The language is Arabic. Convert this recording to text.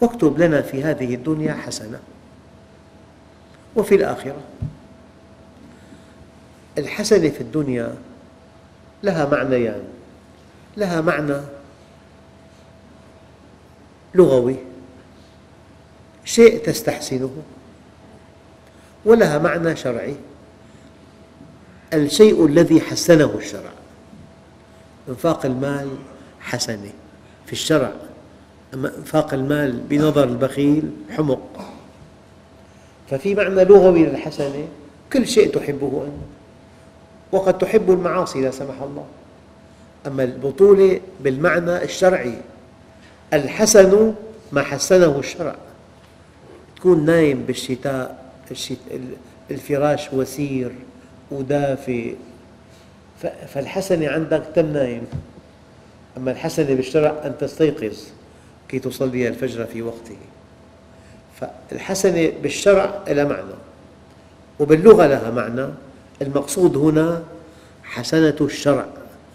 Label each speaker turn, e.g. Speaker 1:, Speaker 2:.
Speaker 1: واكتب لنا في هذه الدنيا حسنة وفي الآخرة. الحسنة في الدنيا لها معنيان لها معنى لغوي شيء تستحسنه ولها معنى شرعي. الشيء الذي حسنه الشرع إنفاق المال حسنة في الشرع. أما إنفاق المال بنظر البخيل حمق. ففي معنى لغوي للحسنة كل شيء تحبه أنت وقد تحب المعاصي لا سمح الله. أما البطولة بالمعنى الشرعي الحسن ما حسنه الشرع. تكون نايم بالشتاء الفراش وسير ودافئ فالحسنة عندك تم نايم. أما الحسنة بالشرع أن تستيقظ. كي تصلي الفجر في وقته. فالحسنة بالشرع لها معنى وباللغة لها معنى. المقصود هنا حسنة الشرع.